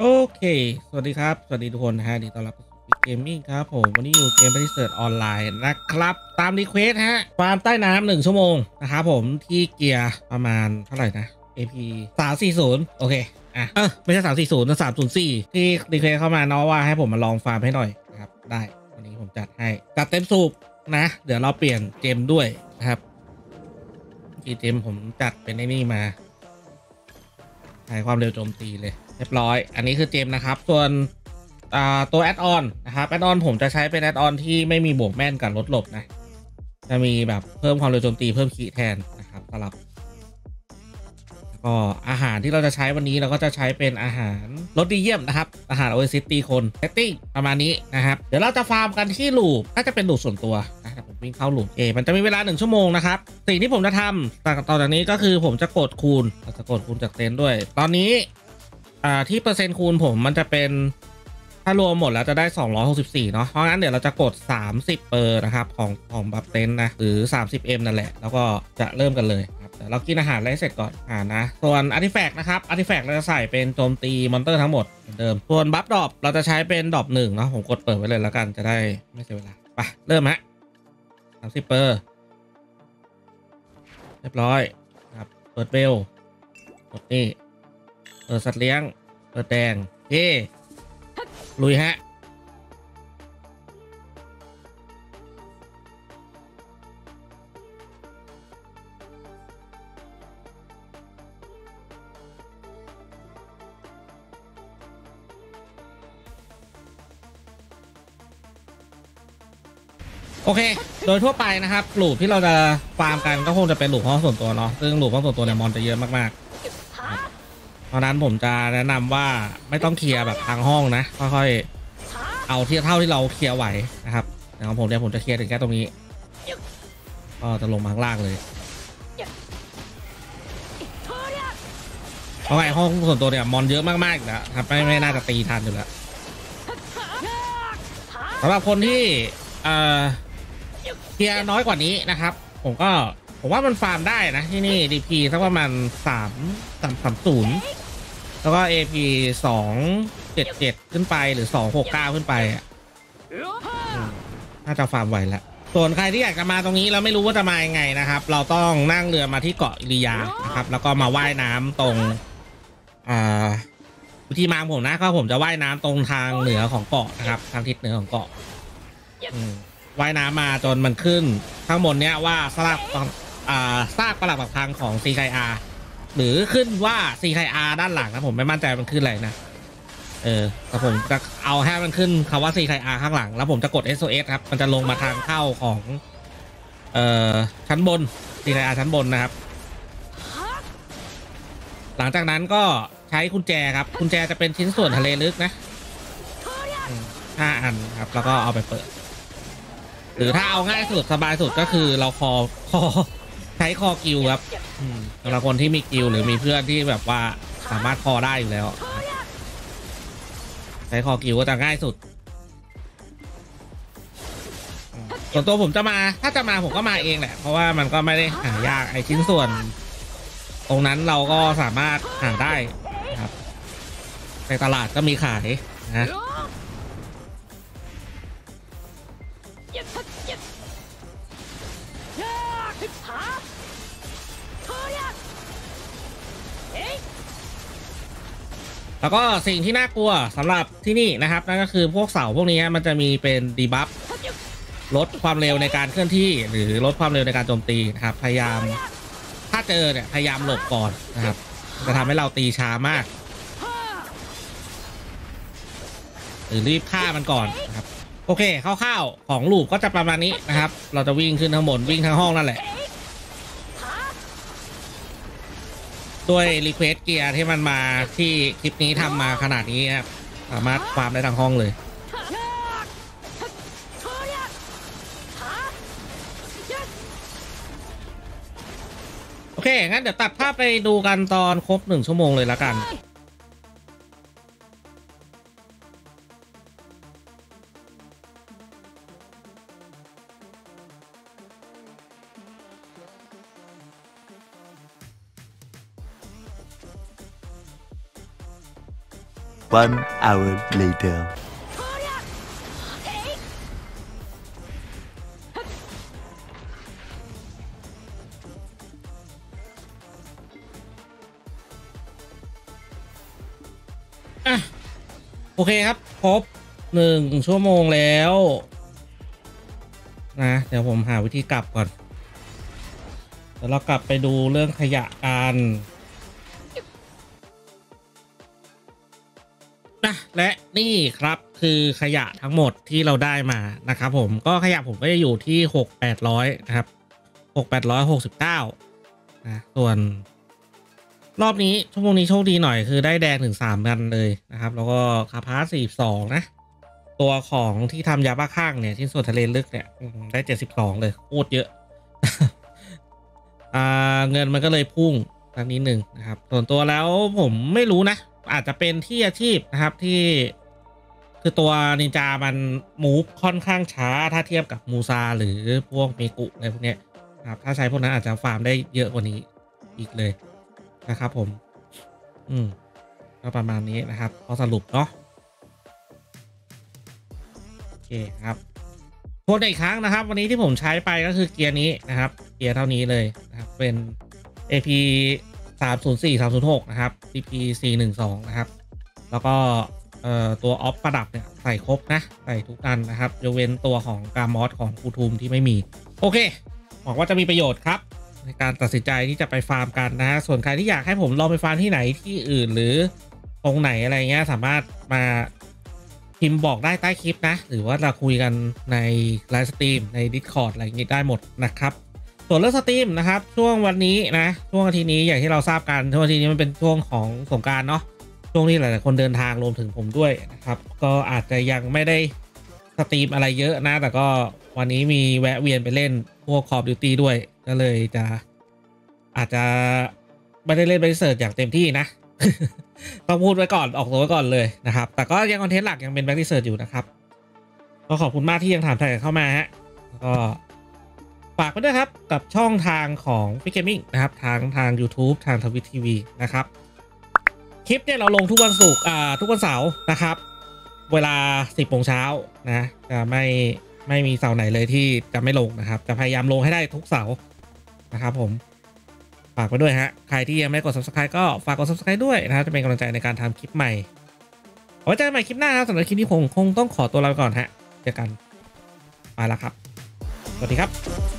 โอเค สวัสดีครับ สวัสดีทุกคนนะฮะยินดีต้อนรับสู่ Gaming ครับผม วันนี้อยู่เกม Black Desert Online นะครับ ตาม request ฮะฟาร์มใต้น้ำหนึ่งชั่วโมงนะครับผมที่เกียร์ประมาณเท่าไหร่นะ AP 340 โอเค อะ เออไม่ใช่ 340นะ304 ที่ request เข้ามาเนาะว่าให้ผมมาลองฟาร์มให้หน่อยนะครับ ได้ วันนี้ผมจัดให้ จัดเต็มสูบนะ เดี๋ยวเราเปลี่ยน gem ด้วยนะครับที่ gem ผมจัดเป็นไอ้นี่มา หายความเร็วโจมตีเลยเรียบร้อย อันนี้คือเจมนะครับ ส่วนตัวแอดออนนะครับแอดออนผมจะใช้เป็นแอดออนที่ไม่มีบวกแม่นกับลดหลบนะ จะมีแบบเพิ่มความเร็วโจมตีเพิ่มขีแทนนะครับสำหรับแล้วก็อาหารที่เราจะใช้วันนี้เราก็จะใช้เป็นอาหารรสดีเยี่ยมนะครับ อาหารโอเอซิตีคนเซตติ้งประมาณนี้นะครับ เดี๋ยวเราจะฟาร์มกันที่ลูปน่าจะเป็นลูปส่วนตัว วิ่งเข้า loop เออมันจะมีเวลาหนึ่งชั่วโมงนะครับสิ่งที่ผมจะทำต่อต่อจากนี้ก็คือผมจะกดคูณเราจะกดคูณจากเต็นท์ด้วย ตอนนี้อ่าที่เปอร์เซ็นต์คูณผมมันจะเป็นถ้ารวมหมดแล้วจะได้ 264 เนาะเพราะงั้นเดี๋ยวเราจะกด 30 เปอร์นะครับของของ buff เต็นท์นะหรือ 30M นั่นแหละ แล้วก็จะเริ่มกันเลยครับเรากินอาหารอะไรเสร็จก่อนอ่านะ ส่วน artifact นะครับ artifact เราจะใส่เป็นโจมตี monster ทั้งหมดเหมือนเดิม ส่วน buff drop เราจะใช้เป็น drop หนึ่งเนาะผมกดเปิดไว้เลยแล้วกันจะได้ไม่เสียเวลาไปเริ่มฮะามสิบเปอร์ เรียบร้อยครับ เปิดเบลกดนี่ เปิดสัตว์เลี้ยง เปิดแดงเย่ลุยฮะ โอเค โดยทั่วไปนะครับหลูปที่เราจะฟาร์มกันก็คงจะเป็นหลูปห้องส่วนตัวเนาะ ซึ่งหลูปห้องส่วนตัวเนี่ยมอนจะเยอะมากๆเพราะนั้นผมจะแนะนำว่าไม่ต้องเคลียร์แบบทางห้องนะ ค่อยๆ เอาที่เท่าที่เราเคลียร์ไหวนะครับแต่ของผมเนี่ยผมจะเคลียร์ถึงแค่ตรงนี้ ก็จะลงมาข้างล่างเลยเพราะไอ้ห้องส่วนตัวเนี่ยมอนเยอะมากๆอยู่แล้วครับไม่ไม่น่าจะตีทันอยู่แล้วสำหรับคนที่เอ่อ เคลียน้อยกว่านี้นะครับ ผมก็ผมว่ามันฟาร์มได้นะที่นี่ DP สักประมาณสามสามสามศูนย์แล้วก็ AP สองเจ็ดเจ็ดขึ้นไปหรือสองหกเก้าขึ้นไปอะน่าจะฟาร์มไหวแล้วส่วนใครที่อยากจะมาตรงนี้แล้วไม่รู้ว่าจะมายังไงนะครับ เราต้องนั่งเรือมาที่เกาะอิริยานะครับ แล้วก็มาว่ายน้ำตรงอ่าวิธีมาของผมนะก็ผมจะว่ายน้ำตรงทางเหนือของเกาะนะครับ ทางทิศเหนือของเกาะอืม ว่ายน้ำมาจนมันขึ้น ข้างบนเนี้ยว่าสลักอ่าซากปลักปักพังของ CKR หรือขึ้นว่า CKR ด้านหลังนะผมไม่มั่นใจมันขึ้นอะไรนะ เออแต่ผมจะเอาให้มันขึ้นคำว่า CKR ข้างหลัง แล้วผมจะกด SOS ครับ มันจะลงมาทางเข้าของ เอ่อชั้นบน CKR ชั้นบนนะครับ หลังจากนั้นก็ใช้กุญแจครับกุญแจจะเป็นชิ้นส่วนทะเลลึกนะห้าอันครับ แล้วก็เอาไปเปิด หรือถ้าเอาง่ายสุดสบายสุดก็คือเราคอคอใช้คอกิวครับอืมสำหรับคนที่มีกิวหรือมีเพื่อนที่แบบว่าสามารถคอได้อยู่แล้ว ใช้คอกิวก็จะง่ายสุดส่วนตัวผมจะมา ถ้าจะมาผมก็มาเองแหละ เพราะว่ามันก็ไม่ได้หายากไอชิ้นส่วน ตรงนั้นเราก็สามารถหาได้นะครับในตลาดก็มีขายนะ แล้วก็สิ่งที่น่ากลัวสำหรับที่นี่นะครับ นั่นก็คือพวกเสาพวกนี้มันจะมีเป็นดีบัฟลดความเร็วในการเคลื่อนที่หรือลดความเร็วในการโจมตีนะครับ พยายามถ้าเจอเนี่ยพยายามหลบก่อนนะครับ จะทำให้เราตีช้ามาก หรือรีบฆ่ามันก่อนนะครับ โอเคคร่าวๆของ loop ก็จะประมาณนี้นะครับ เราจะวิ่งขึ้นทั้งบนวิ่งทั้งห้องนั่นแหละ ด้วย request gear ที่มันมาที่คลิปนี้ทำมาขนาดนี้ครับสามารถฟาร์มได้ทั้งห้องเลยโอเค งั้นเดี๋ยวตัดภาพไปดูกันตอนครบหนึ่งชั่วโมงเลยละกัน One hour later. อะโอเคครับ ครบหนึ่งชั่วโมงแล้ว นะ เดี๋ยวผมหาวิธีกลับก่อน เดี๋ยวเรากลับไปดูเรื่องขยะกัน นะและนี่ครับคือขยะทั้งหมดที่เราได้มานะครับผมก็ขยะผมก็จะอยู่ที่หกแปดร้อยนะครับหกแปดร้อยหกสิบเก้านะส่วน รอบนี้ชั่วโมงนี้โชคดีหน่อยคือได้แดงถึงสามกันเลยนะครับ แล้วก็คาพาสี่สองนะ ตัวของที่ทำยาบ้าข้างเนี่ยที่ส่วนทะเลลึกเนี่ยได้เจ็ดสิบสองเลยโคตรเยอะอ่าเงินมันก็เลยพุ่งสักนิดหนึ่งนะครับ ส่วนตัวแล้วผมไม่รู้นะ อาจจะเป็นที่อาชีพนะครับที่คือตัวนินจามันมูฟค่อนข้างช้าถ้าเทียบกับมูซาหรือพวกเมกุอะไรพวกเนี้ยครับถ้าใช้พวกนั้นอาจจะฟาร์มได้เยอะกว่านี้อีกเลยนะครับผม อืมก็ประมาณนี้นะครับพอสรุปเนาะโอเคครับทวนอีกครั้งนะครับ วันนี้ที่ผมใช้ไปก็คือเกียร์นี้นะครับ เกียร์เท่านี้เลยนะครับ เป็น AP 304 306 นะครับ CP 412 นะครับ แล้วก็เอ่อตัวออฟประดับเนี่ยใส่ครบนะ ใส่ทุกอันนะครับยกเว้นตัวของกามอสของคูทูมที่ไม่มี โอเคหวังว่าจะมีประโยชน์ครับ ในการตัดสินใจที่จะไปฟาร์มกันนะฮะส่วนใครที่อยากให้ผมลองไปฟาร์มที่ไหนที่อื่นหรือตรงไหนอะไรเงี้ยสามารถมาพิมพ์บอกได้ใต้คลิปนะ หรือว่าเราคุยกันในไลฟ์สตรีมใน Discord อะไรอย่างงี้ได้หมดนะครับ ส่วนเรื่อง stream นะครับช่วงวันนี้นะช่วงอาทิตย์นี้อย่างที่เราทราบกันช่วงอาทิตย์นี้มันเป็นช่วงของสงกรานต์เนาะช่วงที่หลายๆคนเดินทางรวมถึงผมด้วยนะครับ ก็อาจจะยังไม่ได้สตรีมอะไรเยอะนะ แต่ก็วันนี้มีแวะเวียนไปเล่นพวก Call of Duty ด้วย ก็เลยจะอาจจะไม่ได้เล่น Black Desert อย่างเต็มที่นะ ต้องพูดไว้ก่อนออกตัวไว้ก่อนเลยนะครับ แต่ก็ยังคอนเทนต์หลักยังเป็น Black Desert อยู่นะครับ ก็ขอบคุณมากที่ยังถามไถ่เข้ามาฮะก็ ฝากไว้ด้วยครับกับช่องทางของ f i ก Gaming นะครับทางทาง YouTube ทางทวิตทีวีนะครับ คลิปเนี่ยเราลงทุกวันศุกร์อ่าทุกวันเสาร์นะครับ เวลา 10โมงเช้านะจะไม่ไม่มีเสาร์ไหนเลยที่จะไม่ลงนะครับ จะพยายามลงให้ได้ทุกเสาร์นะครับผมฝากไว้ด้วยฮะ ใครที่ยังไม่กด subscribe ก็ฝากกด subscribe ด้วยนะครับ จะเป็นกำลังใจในการทำคลิปใหม่เอาไว้เจอกันใหม่คลิปหน้าครับสำหรับคลิปนี้คงคงต้องขอตัวลาไปก่อนฮะ เจอกัน ไปแล้วครับ สวัสดีครับ